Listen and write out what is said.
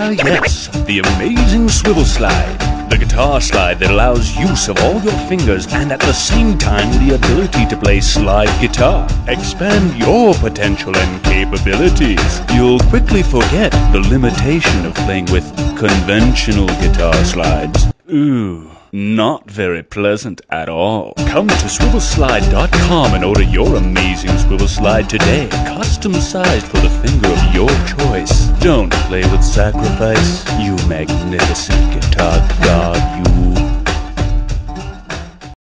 Ah, yes, the amazing swivel slide. The guitar slide that allows use of all your fingers and at the same time the ability to play slide guitar. Expand your potential and capabilities. You'll quickly forget the limitation of playing with conventional guitar slides. Ooh. Not very pleasant at all. Come to swivelslide.com and order your amazing swivel slide today. Custom sized for the finger of your choice. Don't play with sacrifice, you magnificent guitar god.